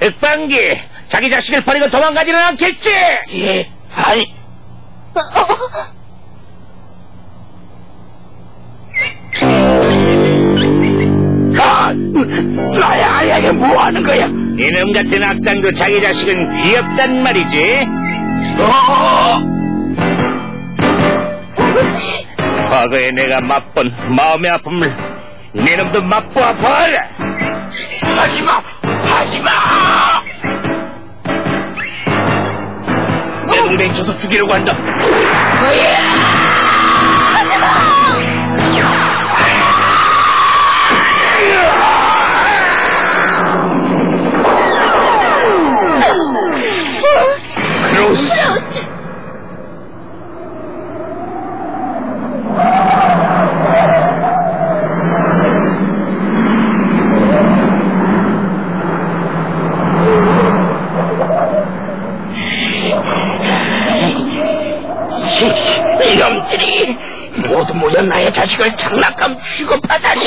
흑방기, 자기 자식을 버리고 도망가지는 않겠지? 예, 아니, 어, 어, 아, 나야, 아야, 이게 뭐 하는 거야? 이놈 같은 악당도 자기 자식은 귀엽단 말이지. 어, 과거에 내가 맛본 마음의 아픔을 네놈도 맛보아 봐라. 하지 마, 쳐서 죽이려고 한다. 이- 이놈들이 모두 모여 나의 자식을 장난감 취급하다니.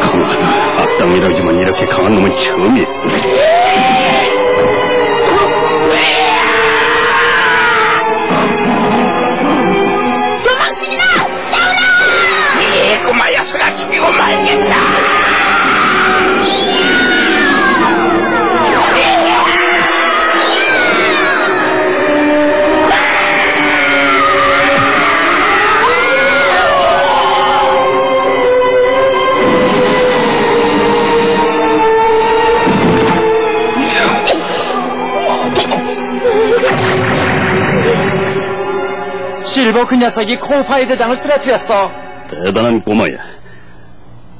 강하다. 악당이라지만 이렇게 강한 놈은 처음이야. 실버 그 녀석이 코파이 대장을 쓰러뜨렸어. 대단한 꼬마야.